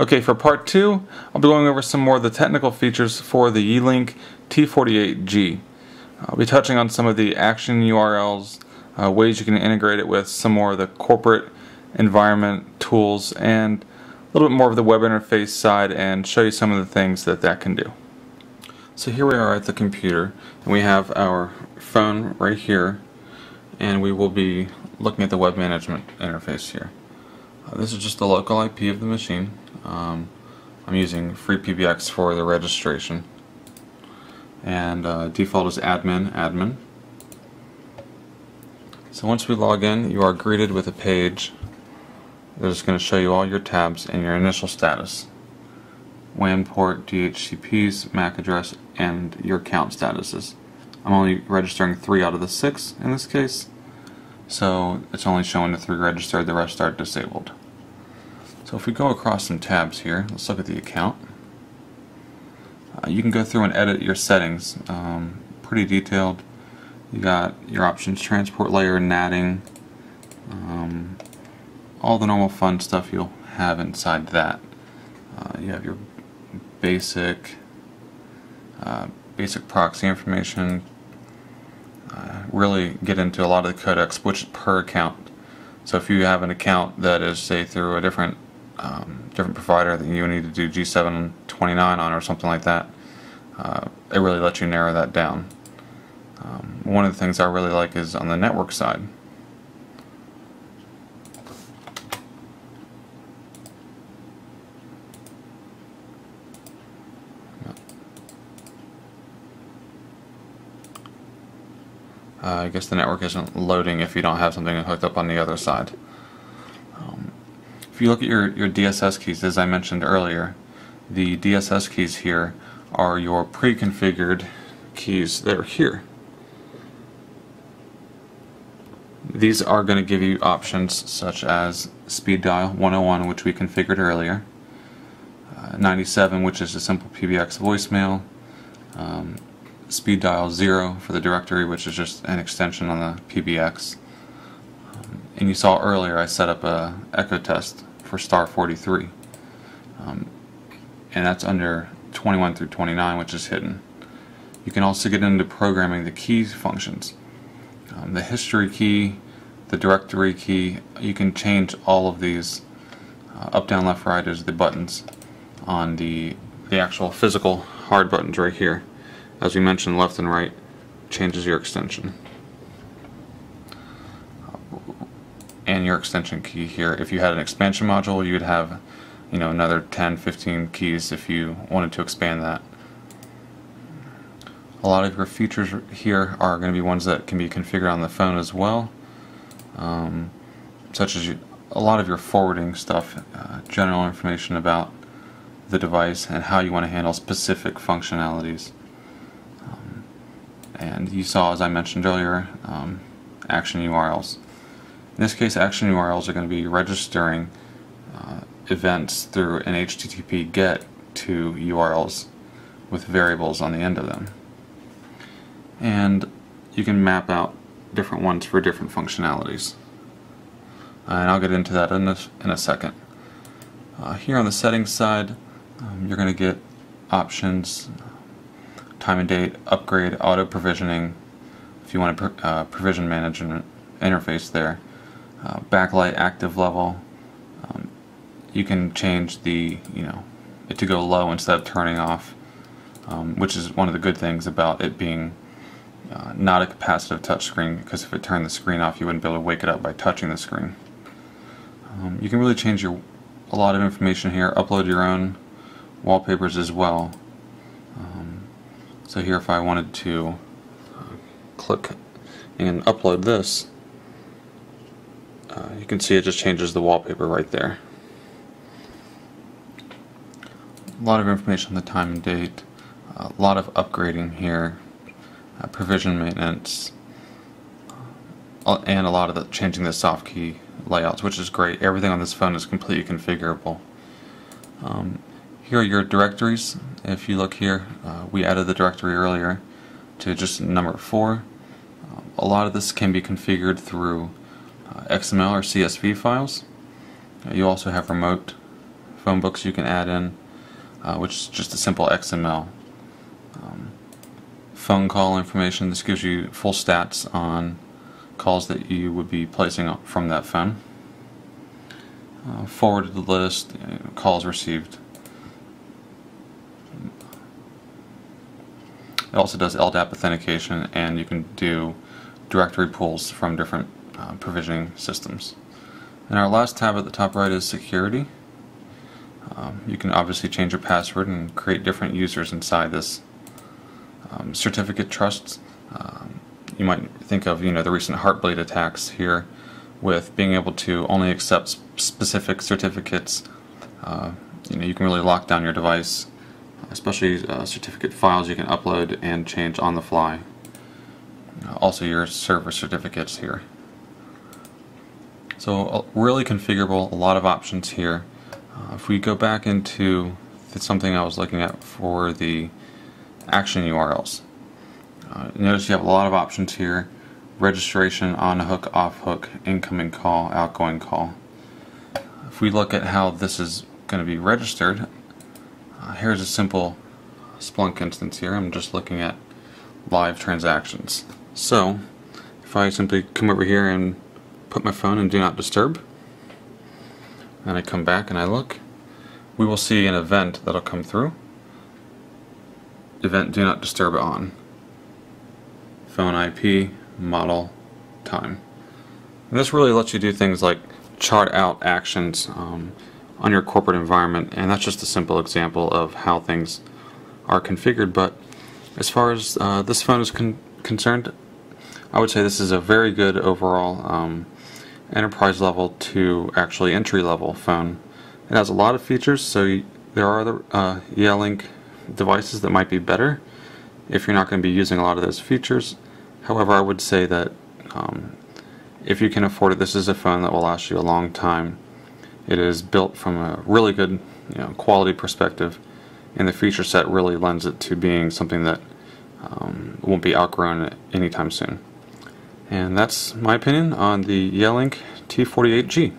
Okay, for part two, I'll be going over some more of the technical features for the Yealink T48G. I'll be touching on some of the action URLs, uh, ways you can integrate it with some more of the corporate environment tools, and a little bit more of the web interface side and show you some of the things that that can do. So here we are at the computer, and we have our phone right here, and we will be looking at the web management interface here. Uh, this is just the local IP of the machine. Um, I'm using FreePBX for the registration. And uh, default is admin, admin. So once we log in, you are greeted with a page that is going to show you all your tabs and your initial status. WAN port, DHCPs, MAC address, and your account statuses. I'm only registering three out of the six in this case, so it's only showing the three registered, the rest are disabled. So if we go across some tabs here, let's look at the account. Uh, you can go through and edit your settings, um, pretty detailed. You got your options, transport layer, natting, um, all the normal fun stuff you'll have inside that. Uh, you have your basic, uh, basic proxy information. Uh, really get into a lot of the codecs, which per account. So if you have an account that is, say, through a different um, different provider that you need to do G729 on or something like that, uh, it really lets you narrow that down. Um, one of the things I really like is on the network side. Uh, I guess the network isn't loading if you don't have something hooked up on the other side. If you look at your, your DSS keys, as I mentioned earlier, the DSS keys here are your pre-configured keys that are here. These are going to give you options such as speed dial 101, which we configured earlier, uh, 97, which is a simple PBX voicemail, um, speed dial 0 for the directory, which is just an extension on the PBX. Um, and you saw earlier I set up a echo test for star 43. Um, and that's under 21 through 29, which is hidden. You can also get into programming the key functions. Um, the history key, the directory key, you can change all of these uh, up, down, left, right is the buttons on the, the actual physical hard buttons right here. As we mentioned, left and right changes your extension. and your extension key here. If you had an expansion module, you would have you know another 10, 15 keys if you wanted to expand that. A lot of your features here are going to be ones that can be configured on the phone as well, um, such as you, a lot of your forwarding stuff, uh, general information about the device and how you want to handle specific functionalities. Um, and you saw, as I mentioned earlier, um, action URLs. In this case, action URLs are going to be registering uh, events through an HTTP GET to URLs with variables on the end of them. And you can map out different ones for different functionalities. Uh, and I'll get into that in a, in a second. Uh, here on the settings side, um, you're going to get options, time and date, upgrade, auto provisioning, if you want to pr uh, provision management interface there uh, backlight active level. Um, you can change the, you know, it to go low instead of turning off, um, which is one of the good things about it being uh, not a capacitive touchscreen because if it turned the screen off you wouldn't be able to wake it up by touching the screen. Um, you can really change your a lot of information here, upload your own wallpapers as well. Um, so here if I wanted to uh, click and upload this, uh, you can see it just changes the wallpaper right there. A lot of information on the time and date, a lot of upgrading here, uh, provision maintenance, uh, and a lot of the changing the soft key layouts, which is great. Everything on this phone is completely configurable. Um, here are your directories. If you look here, uh, we added the directory earlier to just number 4. Um, a lot of this can be configured through uh, XML or CSV files. Uh, you also have remote phone books you can add in, uh, which is just a simple XML. Um, phone call information, this gives you full stats on calls that you would be placing from that phone. Uh, forwarded list, uh, calls received. It also does LDAP authentication and you can do directory pulls from different uh, provisioning systems. And our last tab at the top right is security. Um, you can obviously change your password and create different users inside this. Um, certificate trusts, um, you might think of you know the recent Heartbleed attacks here with being able to only accept specific certificates. Uh, you know you can really lock down your device, especially uh, certificate files you can upload and change on the fly. Uh, also your server certificates here. So really configurable, a lot of options here. Uh, if we go back into something I was looking at for the action URLs. Uh, notice you have a lot of options here. Registration, on hook, off hook, incoming call, outgoing call. If we look at how this is going to be registered, uh, here's a simple Splunk instance here. I'm just looking at live transactions. So, if I simply come over here and put my phone in Do Not Disturb, and I come back and I look, we will see an event that'll come through. Event Do Not Disturb on. Phone IP, model, time. And this really lets you do things like chart out actions um, on your corporate environment, and that's just a simple example of how things are configured. But as far as uh, this phone is con concerned, I would say this is a very good overall um, enterprise level to actually entry level phone. It has a lot of features, so there are other uh, devices that might be better if you're not going to be using a lot of those features. However, I would say that um, if you can afford it, this is a phone that will last you a long time. It is built from a really good you know, quality perspective, and the feature set really lends it to being something that um, won't be outgrown anytime soon. And that's my opinion on the Yealink T48G.